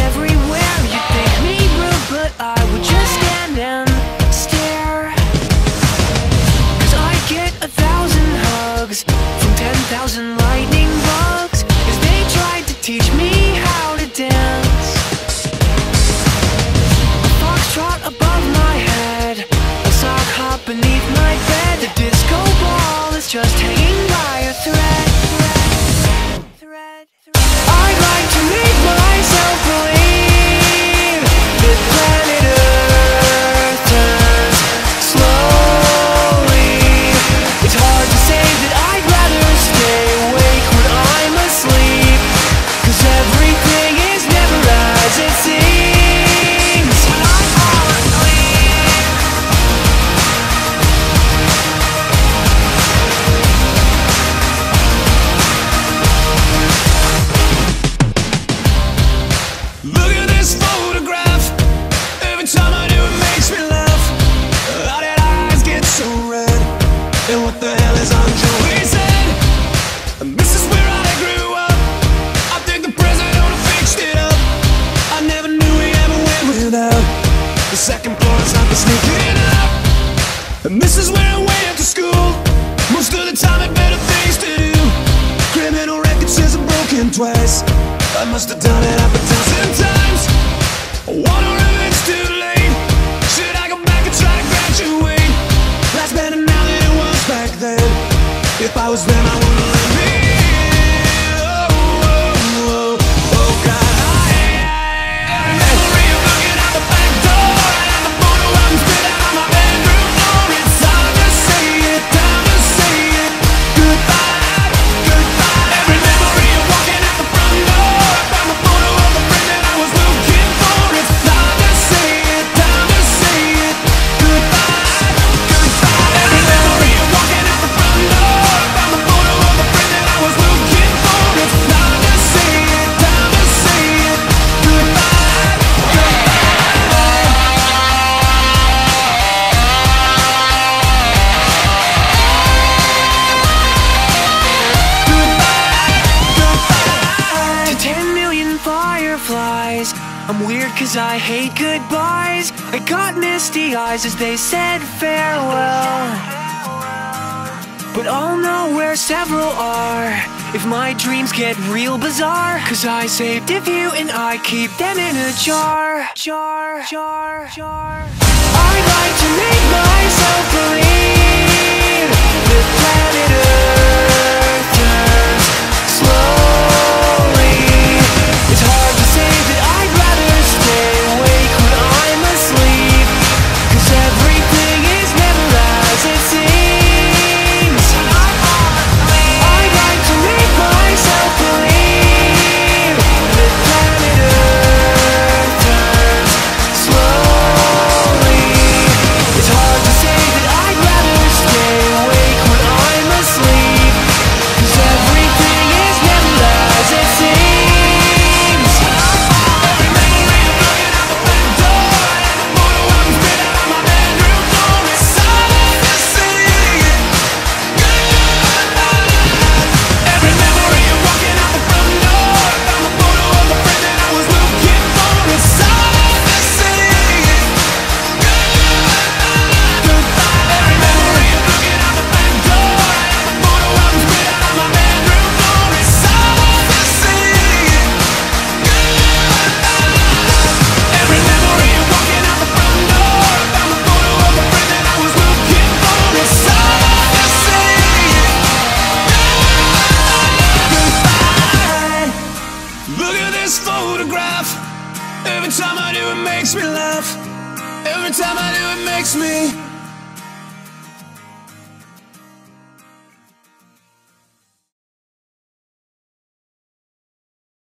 everywhere. And this is where I went to school. Most of the time, I better things to do. Criminal record says I'm broken twice. I must have done it half a dozen times. I wonder if it's too late. Should I go back and try to graduate? Life's better now than it was back then. If I was them, I wouldn't I'm weird cause I hate goodbyes. I got misty eyes as they said farewell. But I'll know where several are if my dreams get real bizarre. Cause I saved a few and I keep them in a jar. Jar, jar, jar. I'd like to make do it makes me laugh. Every time I do it makes me